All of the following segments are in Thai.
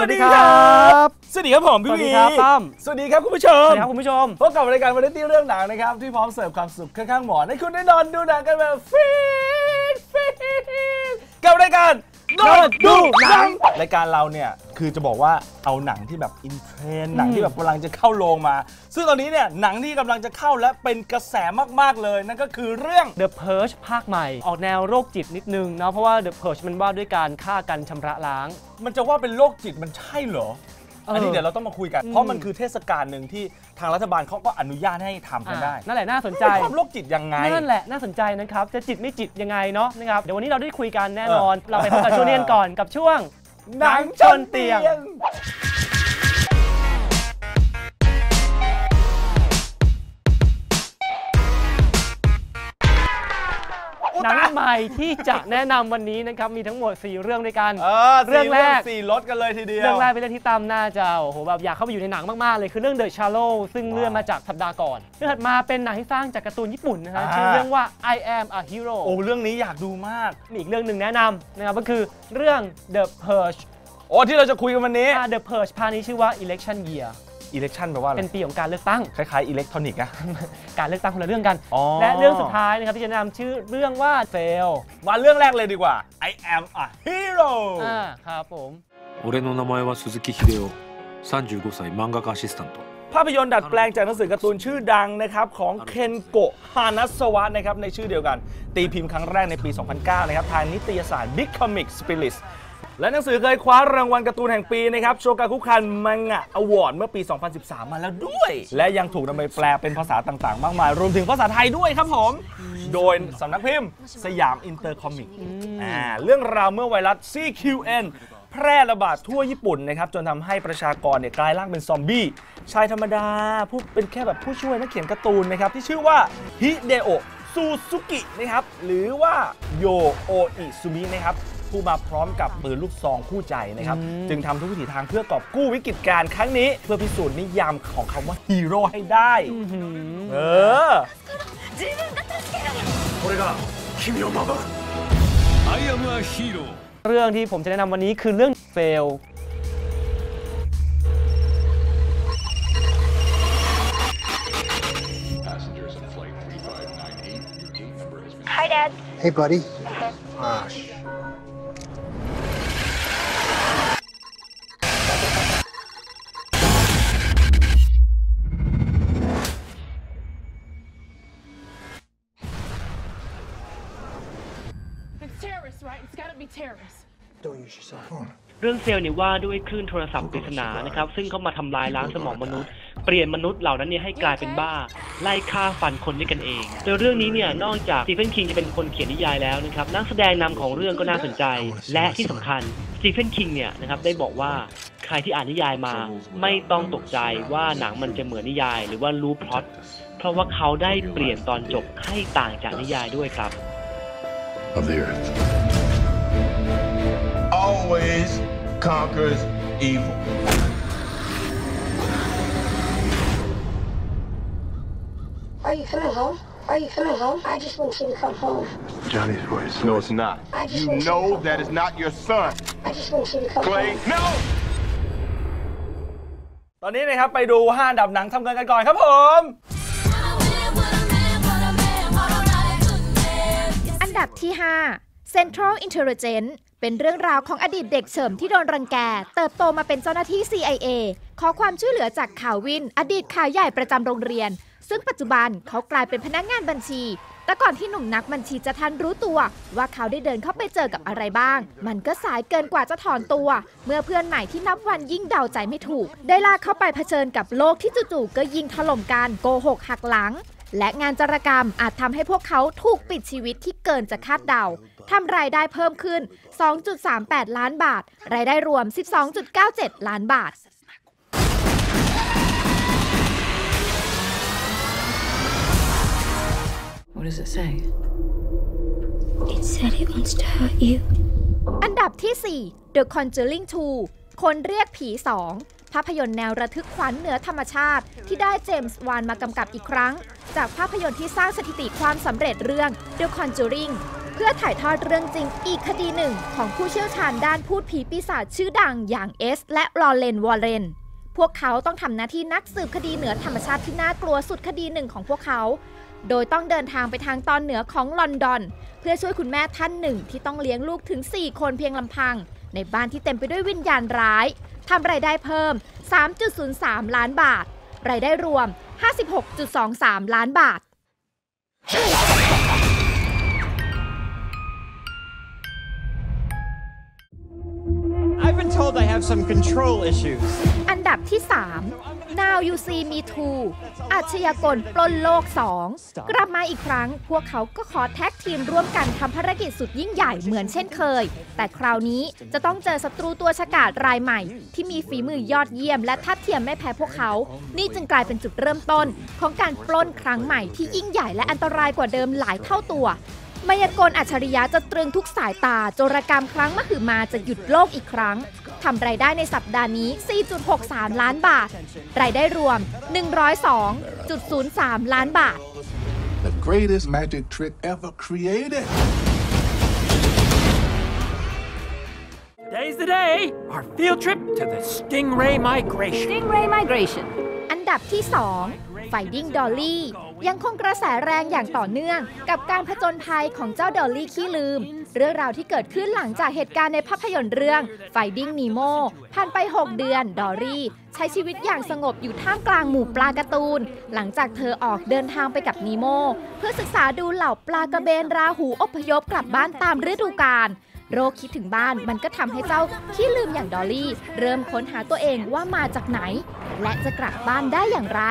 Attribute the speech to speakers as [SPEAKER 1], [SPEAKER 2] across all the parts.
[SPEAKER 1] วัสดีครับ
[SPEAKER 2] สวัสดีครับผมพี่
[SPEAKER 1] สวัส
[SPEAKER 2] วี
[SPEAKER 1] ดีครับตั้ม
[SPEAKER 2] สวัสดีครับคุณผู้ชมส
[SPEAKER 1] วัสดีครับคุณผู้ชม
[SPEAKER 2] พบกับรายการวาไรตี้เรื่องหนังนะครับ ที่พร้อมเสิร์ฟความสุขข้างๆหมอนให้คุณได้นอนดูหนังกันแบบฟินฟินกับรายการ นอนดูหนังรายการเราเนี่ยคือจะบอกว่าเอาหนังที่แบบอินเทรนด์หนังที่แบบกำลังจะเข้าโรงมา ซึ่งตอนนี้เนี่ยหนังที่กำลังจะเข้าและเป็นกระแสมากๆเลย นั่นก็คือเรื่อง
[SPEAKER 1] The Purge ภาคใหม่ ออกแนวโรคจิตนิดนึงนะเพราะว่า The Purge มันว่าด้วยการฆ่ากันชำระล้าง
[SPEAKER 2] มันจะว่าเป็นโรคจิตมันใช่เหรอ
[SPEAKER 1] เอออั
[SPEAKER 2] อันนี้เดี๋ยวเราต้องมาคุยกัน
[SPEAKER 1] อืม
[SPEAKER 2] เพราะมันคือเทศกาลหนึ่งที่ทางรัฐบาลเขาก็อนุญาตให้ทำกันได้
[SPEAKER 1] อ่านั่นแหละน่าสนใจ
[SPEAKER 2] เป็นความโรคจิตยังไง
[SPEAKER 1] นั่นแหละน่าสนใจนะครับจะจิตไม่จิตยังไงเนาะนะครับเดี๋ยววันนี้เราได้คุยกันแน่นอน เราไปพบกับช่วงนี้กันก่อนกับช่วง
[SPEAKER 2] หนังชนเตียง
[SPEAKER 1] หนังใหม่ที่จะแนะนำวันนี้นะครับมีทั้งหมด 4 เรื่องด้วยกัน
[SPEAKER 2] เออ
[SPEAKER 1] เรื่องแรก
[SPEAKER 2] สี่รสกันเลยทีเดียว
[SPEAKER 1] เรื่องแรกเป็นเรื่องที่ตามน่าจะโอ้โหแบบอยากเข้าไปอยู่ในหนังมาก ๆ เลยคือเรื่อง The Shallow ซึ่ง
[SPEAKER 2] ว้าว
[SPEAKER 1] เลื่อนมาจากสัปดาห์ก่อนเรื่องถัดมาเป็นหนังที่สร้างจากการ์ตูนญี่ปุ่นนะฮะ
[SPEAKER 2] อ่า
[SPEAKER 1] ชื่อเรื่องว่า I Am a Hero
[SPEAKER 2] โอ้เรื่องนี้อยากดูมาก
[SPEAKER 1] มีอีกเรื่องหนึ่งแนะนำนะครับก็คือเรื่อง The Purge
[SPEAKER 2] โอ้ที่เราจะคุยกันวันนี้
[SPEAKER 1] อ่า The Purge ภาคนี้ชื่อว่า Election Year
[SPEAKER 2] อิเล็กชันแปลว่าอะไร
[SPEAKER 1] เป็นปีของการเลือกตั้ง
[SPEAKER 2] คล้ายๆอิเล็กทรอนิกส์อะ
[SPEAKER 1] การเลือกตั้งคนละเรื่องกัน
[SPEAKER 2] อ๋อ
[SPEAKER 1] และเรื่องสุดท้ายนะครับที่จะแนะนำชื่อเรื่องว่า Fail
[SPEAKER 2] มาเรื่องแรกเลยดีกว่า I am a hero
[SPEAKER 1] อ่าครับผม
[SPEAKER 3] 俺の名前は鈴木秀夫35歳漫画家アシスタント
[SPEAKER 2] ภาพยนตร์ดัดแปลงจากหนังสือการ์ตูนชื่อดังนะครับ ของเคนโกะฮานัสวะนะครับในชื่อเดียวกัน ตีพิมพ์ครั้งแรกในปี 2009 นะครับ ทางนิตยสาร Big Comic Spirits และหนังสือเคยคว้ารางวัลการ์ตูนแห่งปีนะครับโชกาคุคันมังงะอวอร์ดเมื่อปี 2013 มาแล้วด้วย และยังถูกนำไปแปลเป็นภาษาต่างๆ มากมาย รวมถึงภาษาไทยด้วยครับผม โดยสำนักพิมพ์สยามอินเตอร์คอมิกอ่าเรื่องราวเมื่อไวรัส CQN แพร่ระบาดทั่วญี่ปุ่นนะครับจนทำให้ประชากรเนี่ยกลายร่างเป็นซอมบี้ชายธรรมดาผู้เป็นแค่แบบผู้ช่วยนักเขียนการ์ตูนนะครับที่ชื่อว่าฮิเดโอะซูซุกินะครับหรือว่าโยโออิซุมินะครับ ผู้มาพร้อมกับปืนลูกซองคู่ใจนะครับ จึงทำทุกวิถีทางเพื่อกอบกู้วิกฤตการณ์ครั้งนี้ เพื่อพิสูจน์นิยามของคำว่าฮีโร่ให้ได้ เออ
[SPEAKER 1] เรื่องที่ผมจะแนะนำวันนี้คือเรื่องเฟล
[SPEAKER 4] Hi, Dad.
[SPEAKER 5] Hey, buddy.
[SPEAKER 6] Gosh. Right? It's gotta be terrorists.
[SPEAKER 5] don't use your cell phone.
[SPEAKER 1] เรื่องเซลล์เนี่ยว่าด้วยคลื่นโทรศัพท์ปริศนานะครับซึ่งเข้ามาทำลายล้างสมองมนุษย์ เปลี่ยนมนุษย์เหล่านั้นเนี่ยให้กลายเป็นบ้า ไล่ฆ่าฟันคนด้วยกันเองโดยเรื่องนี้เนี่ยนอกจากสตีเฟนคิงจะเป็นคนเขียนนิยายแล้วนะครับนักแสดงนำของเรื่องก็น่าสนใจ และที่สำคัญสตีเฟนคิงเนี่ยนะครับได้บอกว่าใครที่อ่านนิยายมาไม่ต้องตกใจว่าหนังมันจะเหมือนนิยาย หรือว่ารู้พล็อตเพราะว่าเขาได้เปลี่ยนตอนจบให้ต่างจากนิยายด้วยครับ
[SPEAKER 7] of the earth.
[SPEAKER 8] always conquers evil.
[SPEAKER 4] Are you coming home? Are you coming home? I just want you to come home.
[SPEAKER 7] Johnny's voice.
[SPEAKER 8] No, it's not.
[SPEAKER 4] I just
[SPEAKER 8] You
[SPEAKER 4] want you to
[SPEAKER 8] know
[SPEAKER 4] come
[SPEAKER 8] that is not your son.
[SPEAKER 4] I just want you to come
[SPEAKER 8] Clay,
[SPEAKER 4] home.
[SPEAKER 8] no!
[SPEAKER 2] ตอนนี้นะครับไปดู 5 อันดับหนังทำเงินกันก่อนครับผม
[SPEAKER 9] อันดับที่ 5 Central Intelligence เป็นเรื่องราวของอดีตเด็กเฉิมที่โดนรังแก เติบโตมาเป็นเจ้าหน้าที่ CIA ขอความช่วยเหลือจากข่าววิน อดีตข่าวใหญ่ประจำโรงเรียน ซึ่งปัจจุบันเขากลายเป็นพนักงานบัญชี แต่ก่อนที่หนุ่มนักบัญชีจะทันรู้ตัว ว่าเขาได้เดินเข้าไปเจอกับอะไรบ้าง มันก็สายเกินกว่าจะถอนตัว เมื่อเพื่อนใหม่ที่นับวันยิ่งเดาใจไม่ถูก ได้ลากเข้าไปเผชิญกับโลกที่จู่ๆก็ยิงถล่มกันโกหกหักหลังและงานจารกรรมอาจทำให้พวกเขาถูกปิดชีวิตที่เกินจะคาดเดา ทำรายได้เพิ่มขึ้น 2.38 ล้านบาท รายได้รวม 12.97 ล้านบาท
[SPEAKER 6] What does it say?
[SPEAKER 4] It said it wants to hurt you.
[SPEAKER 9] อันดับที่ 4 The Conjuring 2 คนเรียกผี 2 ภาพยนตร์แนวระทึกขวัญเหนือธรรมชาติ ที่ได้เจมส์วานมากำกับอีกครั้ง จากภาพยนตร์ที่สร้างสถิติความสำเร็จเรื่อง The Conjuring เพื่อถ่ายทอดเรื่องจริงอีกคดีหนึ่ง ของผู้เชี่ยวชาญด้านพูดผีปีศาจชื่อดังอย่างเอส และลอเรนวอร์เรนพวกเขาต้องทำหน้าที่นักสืบคดีเหนือธรรมชาติที่น่ากลัวสุดคดีหนึ่งของพวกเขา โดยต้องเดินทางไปทางตอนเหนือของลอนดอน เพื่อช่วยคุณแม่ท่านหนึ่งที่ต้องเลี้ยงลูกถึง 4 คนเพียงลำพัง ในบ้านที่เต็มไปด้วยวิญญาณร้ายทำรายได้เพิ่ม 3.03 ล้านบาท รายได้รวม 56.23 ล้านบาท
[SPEAKER 10] been told I have some control issues.
[SPEAKER 9] อันดับที่ 3 Now You See Me Too อาชญากรปล้นโลก 2 กลับมาอีกครั้ง พวกเขาก็ขอแท็กทีมร่วมกันทำภารกิจสุดยิ่งใหญ่เหมือนเช่นเคย แต่คราวนี้จะต้องเจอศัตรูตัวฉกาจรายใหม่ ที่มีฝีมือยอดเยี่ยมและทัดเทียมไม่แพ้พวกเขา นี่จึงกลายเป็นจุดเริ่มต้น ของการปล้นครั้งใหม่ที่ยิ่งใหญ่และอันตรายกว่าเดิมหลายเท่าตัว มายากลอัจฉริยะจะตรึงทุกสายตาโจรกรรมครั้งมหึมาจะหยุดโลกอีกครั้งทำรายได้ในสัปดาห์นี้ 4.63 ล้านบาท รายได้รวม 102.03 ล้านบาท
[SPEAKER 7] The greatest magic trick ever created.
[SPEAKER 10] Today's the day. Our field trip to the Stingray Migration.
[SPEAKER 6] Stingray migration.
[SPEAKER 9] อันดับที่ 2 Finding Dolly ยังคงกระแสแรงอย่างต่อเนื่อง กับการผจญภัยของเจ้าดอลลี่ขี้ลืม เรื่องราวที่เกิดขึ้นหลังจากเหตุการณ์ในภาพยนตร์เรื่อง Finding Nemo ผ่านไป 6 เดือน ดอลลี่ ใช้ชีวิตอย่างสงบอยู่ท่ามกลางหมู่ปลาการ์ตูน หลังจากเธอออกเดินทางไปกับนีโมเพื่อศึกษาดูเหล่าปลากระเบนราหูอพยพกลับบ้านตามฤดูกาลโรคคิดถึงบ้านมันก็ทำให้เจ้าขี้ลืมอย่างดอลลี่ เริ่มค้นหาตัวเองว่ามาจากไหน และจะกลับบ้านได้อย่างไร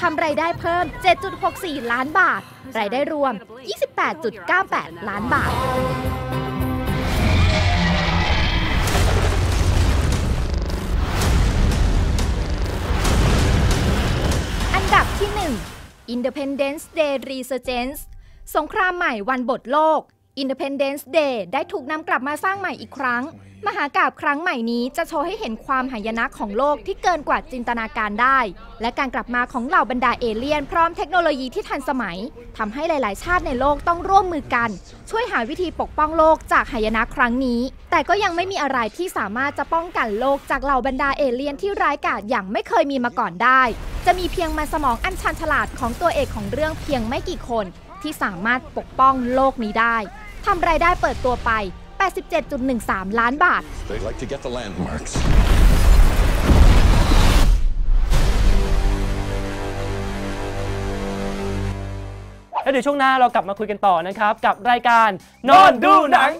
[SPEAKER 9] ทำไรายได้เพิ่ม 7.64 ล้านบาท รายได้รวม 28.98 ล้านบาทอันดับที่ 1 Independence Day Resurgence สงครามใหม่วันบทโลก Independence Day ได้ถูกนำกลับมาสร้างใหม่อีกครั้ง มหากาบครั้งใหม่นี้จะโชว์ให้เห็นความหายนะของโลกที่เกินกว่าจินตนาการได้ และการกลับมาของเหล่าบรรดาเอเลี่ยน พร้อมเทคโนโลยีที่ทันสมัยทำให้หลาย ๆ ชาติในโลกต้องร่วมมือกัน ช่วยหาวิธีปกป้องโลกจากหายนะครั้งนี้ แต่ก็ยังไม่มีอะไรที่สามารถจะป้องกันโลกจากเหล่าบรรดาเอเลี่ยนที่ร้ายกาจอย่างไม่เคยมีมาก่อนได้ จะมีเพียงมันสมองอันชันฉลาดของตัวเอกของเรื่องเพียงไม่กี่คนที่สามารถปกป้องโลกนี้ได้ ทำรายได้เปิดตัวไป 87.13 ล้านบาท
[SPEAKER 7] They like to get the landmarks.
[SPEAKER 2] แล้วเดี๋ยวช่วงหน้าเรากลับมาคุยกันต่อนะครับ กับรายการนอนดูหนัง